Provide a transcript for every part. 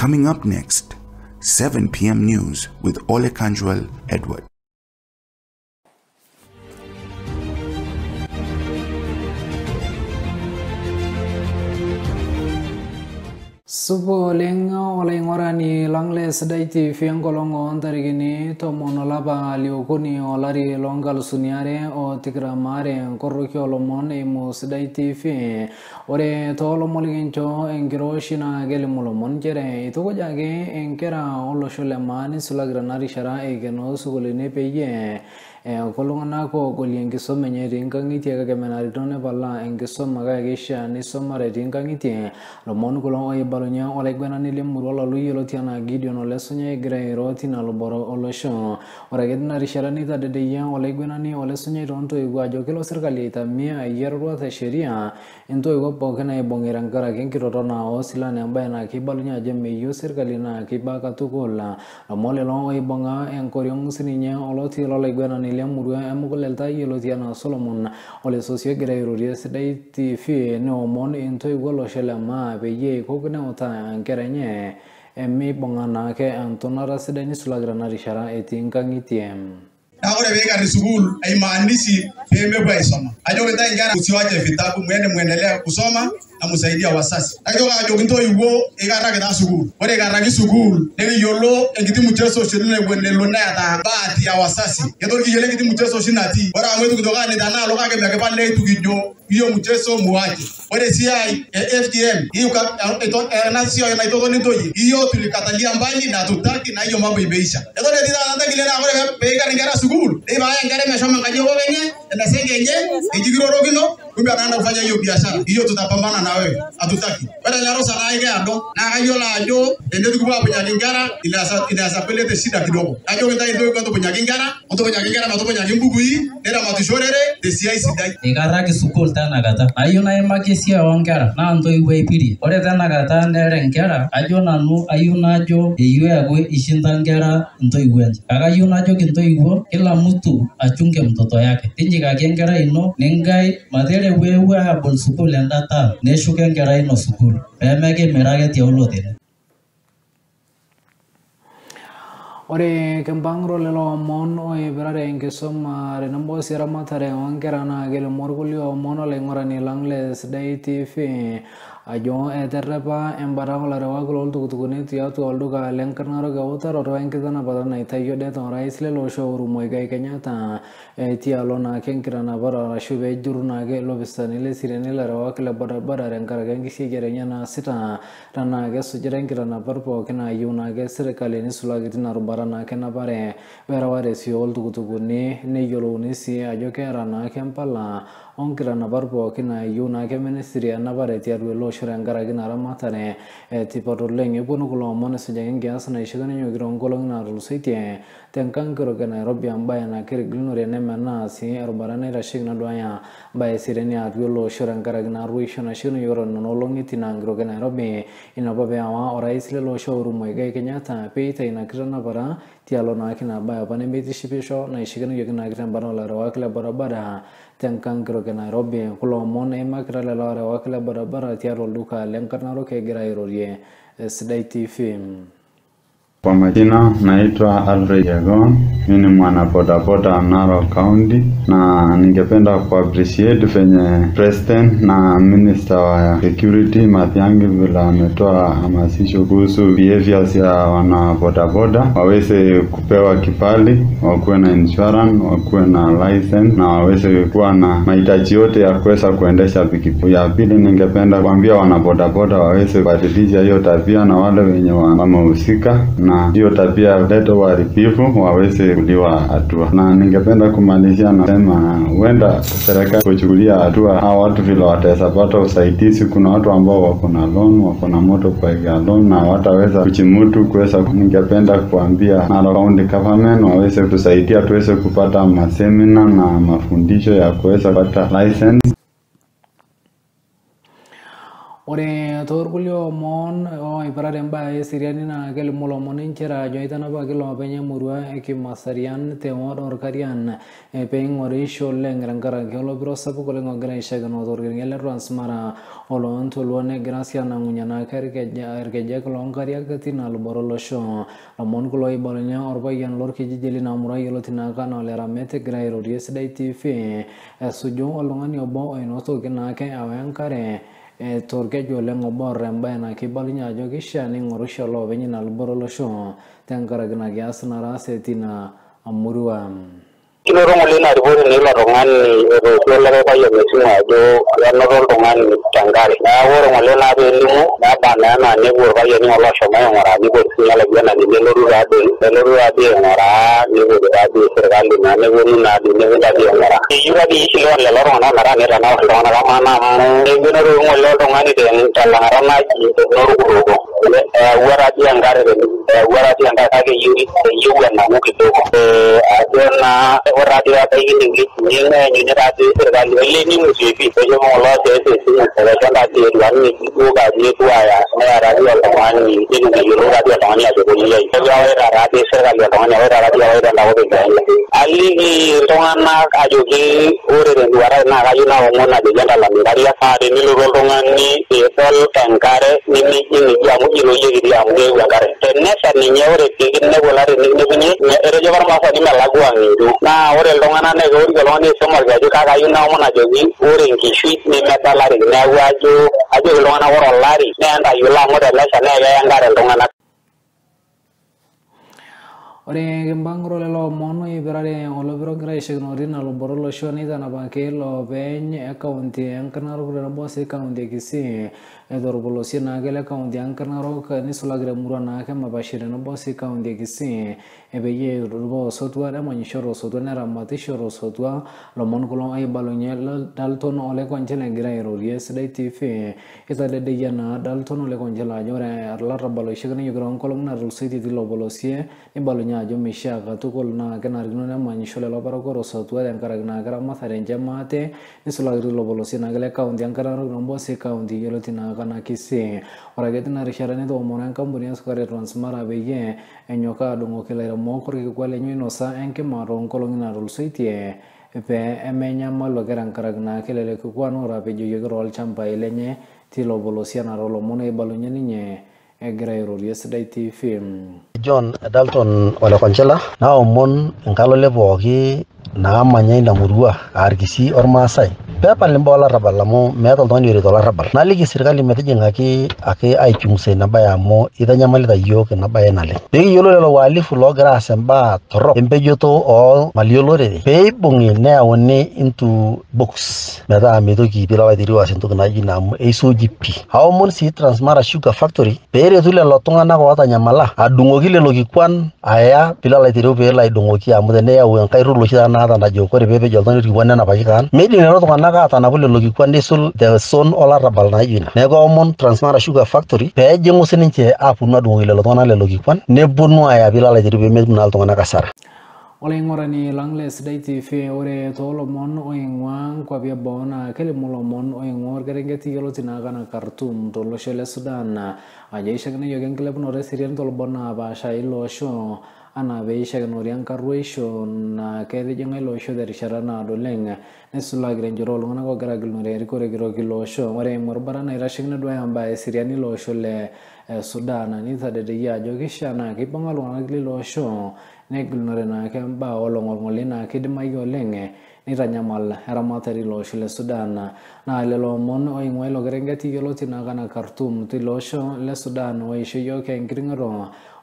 Coming up next, 7 p.m. news with Ole Kanjuel Edward. Subo lenga olai ngorani langle sedaiti fiangko longo ontari gini tomono lapa liukuni olari longal suniare o tikra mare korrokio lomon eimu sedaiti fi ore toolomon likincho enkiroshi naa kelimu lomon nchere eitukujaki enkera olosho le maa nisulaki tena rishata eikenoo sukuulini peyie ko goli enkisoma enye etii nkang'itie kake menarikino nepala enkisoma kake keishaa nisomare etii nkang'itie lomon kulo oibalunye olaiguanani lemurua lolo yioloti enaa Gideon Olesunya egira airo tina luboro olosho ore ake tina rishata neitadedeyia olaiguanani Olesunya toontoiwuo ajo kelo sirkali aitamia eyiaroto e sheria intoiwuo pookin naibung'i tenkaraki enkitotona oosilan embaye naa keibalunye ajo meyieu sirkali naa keiba katukul lomon lelo oibung'a enkoriong sininye oloti lolaiguanani lemurua emugulelta yioloti enaa Solomon olesosio egira airorie sidai TV neomon intoiwuo olosho le maa peyie eikok neutaa nkera enye meibung'a naake entonata sidai nisulaki tena rishata etii nkang'itie na ore peikari sukuul haimaanishi pemepuo aisoma ajoki ntae nkera usiwache vitabu mwende na msaidia wasasi naitoki ajoki ntoiwuo ikarraki taa sukuul ore ikarraki sukuul nikiyiolo enkiti mchezo oshi nelo neeta baati ya wasasi. Keton kiyiolo enkiti mchezo oshi natii ore amu eitu kitoki aaning tenaalo kake mekipal eitu kijo hiyo mchezo muache ore esiai e FGM hiyo ena siai naitotoni ntoyie hiyo tulikatalia mbali na tutaki na hiyo mambo imeisha. Eton etii taata ntakile naa ore peikar inkera sukuul neipaaya nkera meshomo enkaji ekokenye enasenge enye ejikirorokino kumbe anaenda kufanya hiyo biashara. Hiyo tutapambana na wewe. Hatutaki. Ore ele rusa naa ikeado naa kayiolo ajo. Tenetu kipuo apunyaki nkera inaweza inaweza kuleta shida kidogo. Najoki ntae ntoiwuo entupunyaki nkera entupunyaki nkera metupunyaki mbukui neramatishorere tesiai sidai ikarraki sukuul tenakata ayieu naimaki esiai oonkera naa ntoiwuo aipirie ore tenakata nere nkera. Ajo nanu ayieu najo eyieu eaku ishinda nkera ntoiwuo enche kake ayieu najoki ntoiwuo kila mtu achunge mtoto yake. Tinjikaki enkerai ino ninkai matere weepuo aabol sukuul enda term neshuko enkerai ino sukuul peemekimira ake tiaulo tene. Ore kimpang'uro lelo omon oipirare enkisuma tenebo sii eramatare oonkera naa kelimu irkulie omon olaing'urani lang le Sidai TV ajo eterrepa embata olarewak looltukutukuni tiatua olduka lenkarnarok eutaroto enkitanapata naitayio det orais lele osho Uhuru Muigai Kenyatta tialo naake enkitanapata arashu peejurru naake ilopisani leseriani ilarewak le bodaboda tenkaraki enkisiayiare enye naasita tenaa kesujita inkitanapat pookin naayieu naake sirkali nisulaki tina rubata naake napare wereware sii oltukutukuni neyiolouni sii ajo keeta naake onkira nabar ko kina yu na ke mene siria nabar eti arwe lo shura ngara gina ra mata ne ti paru leng e bono kulo mona se jangin gyan sana ishiga ne yogira onkolo ngina rulu se ti naatulusoitie tenkang'iroke Nairobi ambaye embaye nakitigilunore nemenaa sii erubata naitasheki naduaya embaye eseriani atua ele osho tenkaraki naarruisho naishikino yiok tonena olong'i tina ang'iroke Nairobi ina apa peewa orais lele osho Uhuru Muigai Kenyatta peitai ina kitanapata tialo naake ina baye apa nemeitishipisho naishikino yiok inaake tembata olarewak le bodaboda tenkang'iroke Nairobi kulo omon eimakita lelo arewak le bodaboda tiatua olduka lenkarnarok egira airorie Sidai TV. Kwa majina naitwa Alfred Jagon, mimi ni mwana bodaboda County, na ningependa ku appreciate venye president na minister wa security Matiang'i vile ametoa hamasisho kuhusu behaviors ya wana bodaboda, waweze kupewa kibali, wakuwe na insurance, wakuwe na license na waweze kuwa na mahitaji yote ya kuweza kuendesha pikipiki. Ya pili, ningependa kuambia wana bodaboda waweze kubadilisha hiyo tabia na wale wenye wa- wamehusika na hiyo tabia leto kuleta uharibifu waweze kuliwa hatua. Na ningependa kumalizia nasema huenda serikali kuchukulia hatua hawa watu vile wataweza pata usaidizi. Kuna watu ambao wako na loan, wako na motorbike loan na wataweza kujimudu kuweza. Ningependa kuambia Narok County government waweze kusaidia tuweze kupata masemina na mafundisho ya kuweza kupata license ore toorkulie omon oipirare imbaa eseriani naa kelimu ilomon inchere ajo itanapaki loopeny emurua e Kimasarian te ward orkarian. Eh, peing'orisho oleng tenkaraki olopiro sapuk oleng ogira aishakenoo torkerenket le Transmara. Oloontoluo negira sii anang'unye naake irkeje- irkejek loonkariak tina luboto olosho lomon kulo oibalunye orpayian lorkijiji lina murua yioloti naake anaa ole Ramet egira airorie Sidai TV esuju oltung'ani obo oinotoki naake awa enkare Eh, torkejole ng'oborembaena kibalunyaho kishani ng'orshalovenyina luborolosho tengikarakina kiasinarasetina amuruwa um, kinoto ng'ole ina ripoti niilo tung'ani etookuo likae payian esimu ajo enoto oltung'ani tenkare neeku ore ng'ole naa peelimu neba naa enaa nepuo irpayiani ng'ole oshomo aing'uraa nipoti sinye olaiguanani nelotu taadoi nelotu taadoi aing'uraa nipoti taadoi sirkali naa neponu naadoi nepuoi taadoi aing'uraa eyieu taadoi ishiliwan lelo tung'anak metaa nitanaur iltung'anak amaa amu ekinotoki ng'ole oltung'ani te- telang'ata naji enorkuroko eyawua taadoi enkare tene eyawua taadoi enkare kake eyieu eyieu enang'u kidogo Eh, ajo naa ore taadoi abaiki inewueji neanyuni taadoi sirkali olee nimutie pii eshomo kulo osees esimu etesha taadoi etuani ng'ejuko kaji epuo aya neya taadoi oltung'ani nitu kiyiolou taadoi oltung'ani ajo koliai neeku awaita taadoi sirkali oltung'ani awaita taadoi awaita enakop Uganda aliki iltung'anak ajoki ore tenduata ai naa kayieu naomon ajoki entalam inkariak paa tenelotu oltung'ani piidol enkare nimijing iji amu iji loyiekiti amu keewuo enkare tenesha ninye ore pikinepu olari nikinepunye etejo apa irmaasani melakua ng'injo naa ore iltung'anak naa keorik oltung'ani aisom orkeju kake ayieu naomon ajoki ore enkishui nemedalareki neeku ajo ajoki iltung'anak ore olari naa entayiolo amu tenesha naa keya enkare iltung'anak Ore kimpang'oro lelo omon oipirare olopiro ogira aishakenoo tina luboto olosho neitanapaki loopeny e kaunti e Nkanarok tenebo sii kaunti e edor bolo si na gele kaun di ankarna ro ka ni sula gre mura na ka ma bashire no bo si kaun di gisi e be ye ro so tu ara ma ni shoro so tu na ra ma ti shoro so tu lo mon kulo ai balonye dal ton ole kon chele gre ro yes dai ti fe ita de de yana dal ton ole kon chela jore la ra balo shigni yo gron kolong na ro si ti lo bolo si ni balonya jo mi sha ga tu kol na ka na gno na di ankara ro di yelo ore ake tina rishata nitoomono enkampuni esukari e Transmara peyie enyok aadung'oki ilairemok orkikua lenye oinosa enkima toonkolong'i natulusoitie pee emenyamalu ake tenkaraki naa kelelek kikwan ootapejoyioki toolchambai lenye tilo polosie enaa toolomon oibalunye ninye. Egira airorie Sidai TV. John Dalton Ole Konchela. Naomon nkalole pooki naamanya ina murua aa Irkisii ormaasai peepal imbaa olarrabal amu meeta oltung'ani oret olarrabal naliki sirkali metijing'aki ake aichungusa ina baye amu itanyamalita yiok ina baye naleng peekiyiolou lelo wahalifu loogira aas imbaa torrok empejoto oo mali olorere peibung'i neyauni into box. Metaa mitoki lelo aitereu aas entoki naji ina amu eisuuji pii aomon sii Transmara Sugar Factory peeretu lelo tung'anak ootanyamala adung'oki lelo kikuan aya piilo aitereu peelo aidong'oki amu teneyau enkae rule oshi taata naata najo ore peepej oltung'ani orkikuan nenapaki kaan meidim lelo tung'anak aatanapu lelo kikuan nisul te zone olarrabal naijo ina neeku aomon Transmara Sugar Factory peejing'u sininche aaponu adung'oki lelo tung'anak lelo kikuan neponu aya piilo aitereu peemetum naa iltung'anak hasara Olaing'urani lang le Sidai TV ore toolomon oing'ua nkwapi eboo naa kelimu ilomon oing'ua orkerenket yioloti naa kana Khartoum tolosho le Sudan ajo eishakenayioki enkilepunoto eseriani tolubot naapasha ilo osho anaa peishakenori enkarrueisho naa ketijing'a ilo osho terishata naado oleng nisulaki tenchoto ooltung'anak ogira agilunore erikore kitok ilo osho ore eimu erubata naitasheki neduaya imbaa eseriani ilo osho le Sudan nitadedeyie ajo kishaa naa kibung'a iltung'anak lilo osho negilunore naake imbaa olong'oling'oli naa kidimayu oleng nitanyamal eramatare ilo osho le Sudan naa lelo omon oing'ua ilo kerenket yioloti naa kana Khartoum tilo osho le Sudan oisho yiok enkiring'oto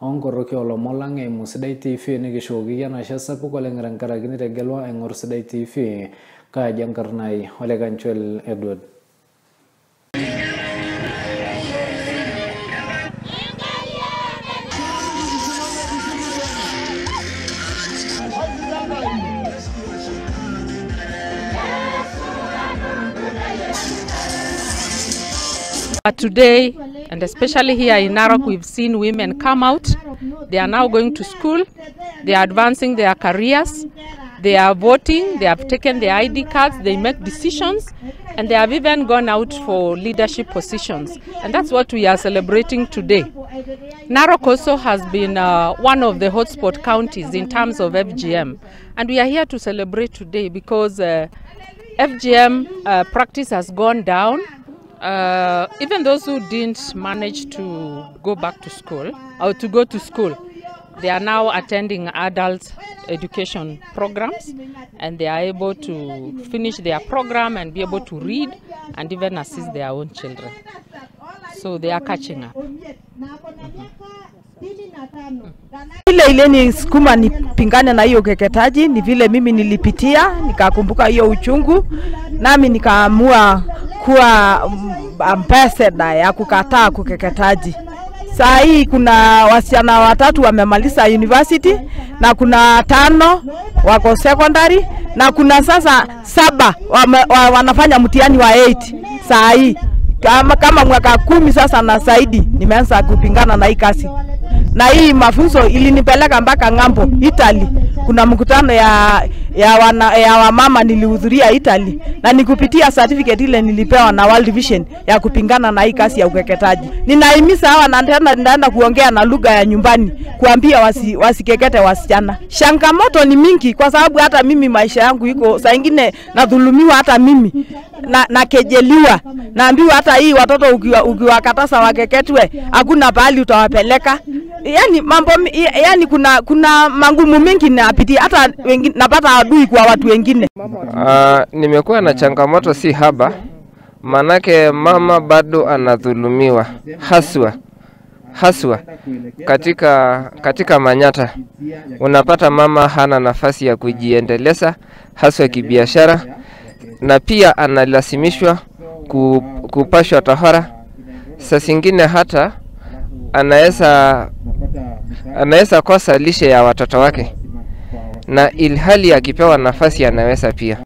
onkoroki olomon lang eimu Sidai TV nikishukoki enashe sapuk oleng tenkaraki nitegelua aing'or Sidai TV kaaji enkarna ai Ole Kanchuel Edward. But today, and especially here in Narok, we've seen women come out. They are now going to school. They are advancing their careers. They are voting, they have taken their ID cards, they make decisions, and they have even gone out for leadership positions. And that's what we are celebrating today. Narok also has been uh, one of the hotspot counties in terms of FGM. And we are here to celebrate today because uh, FGM uh, practice has gone down. Uh, even those who didn't manage to go back to school or to go to school, they are now attending adult education programs and they are able to finish their program and be able to read and even assist their own children. So they are catching up. Ile ile ni sukuma nipingane na hiyo ukeketaji, ni vile mimi nilipitia, nikakumbuka hiyo uchungu, nami nikaamua kuwa ambassador ya kukataa kukeketaji. Saa hii kuna wasichana watatu wamemaliza university na kuna tano wako secondary na kuna sasa saba wame, wa, wanafanya mtihani wa 8 saa hii kama, kama mwaka kumi sasa na zaidi nimeanza kupingana na hii kazi na hii mafunzo ilinipeleka mpaka ng'ambo Italy. Kuna mkutano ya ya, wana, ya wamama nilihudhuria Italy na nikupitia certificate ile nilipewa na World Vision ya kupingana na hii kasi ya ukeketaji. Ninahimiza hawa na tena nitaenda kuongea na lugha ya nyumbani kuambia wasi, wasikekete wasichana. Changamoto ni mingi kwa sababu hata mimi maisha yangu iko saa ingine nadhulumiwa hata mimi na nakejeliwa, naambiwa hata hii watoto ukiwa- ukiwakataza wakeketwe hakuna pahali utawapeleka yani mambo yaani kuna kuna mangumu mengi napitia hata wengine, napata adui kwa watu wengine. Uh, nimekuwa na changamoto si haba, manake mama bado anadhulumiwa haswa haswa katika katika Manyata. Unapata mama hana nafasi ya kujiendeleza haswa kibiashara, na pia analazimishwa kupashwa tahara. Saa zingine hata anaweza anaweza kosa lishe ya watoto wake, na ilhali akipewa nafasi anaweza pia.